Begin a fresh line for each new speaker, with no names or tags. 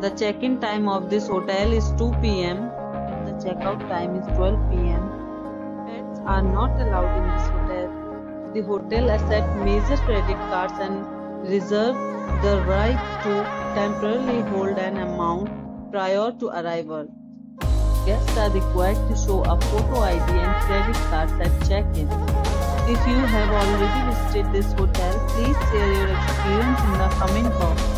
The check-in time of this hotel is 2 p.m. The check-out time is 12 p.m. Pets are not allowed in this hotel. The hotel accepts major credit cards and reserves the right to temporarily hold an amount prior to arrival. Guests are required to show a photo ID and credit cards at check-in. If you have already visited this hotel, please share your experience in the comment box.